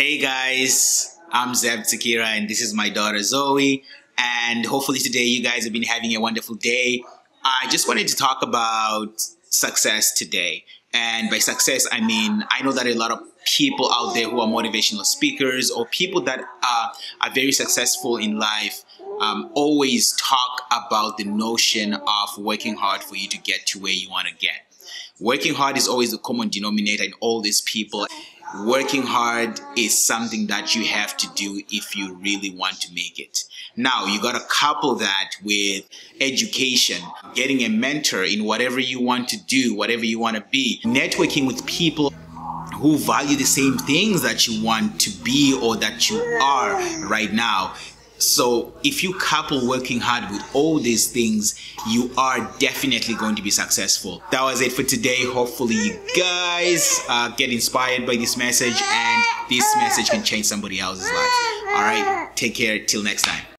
Hey guys, I'm Zeb Tsikira and this is my daughter Zoe. And hopefully today you guys have been having a wonderful day. I just wanted to talk about success today. And by success, I mean, I know that a lot of people out there who are motivational speakers or people that are, are very successful in life um, always talk about the notion of working hard for you to get to where you want to get. Working hard is always the common denominator in all these people. Working hard is something that you have to do if you really want to make it. Now, you got to couple that with education, getting a mentor in whatever you want to do, whatever you want to be, networking with people who value the same things that you want to be or that you are right now. So if you couple working hard with all these things, you are definitely going to be successful. That was it for today. Hopefully you guys uh, get inspired by this message and this message can change somebody else's life. All right. Take care. Till next time.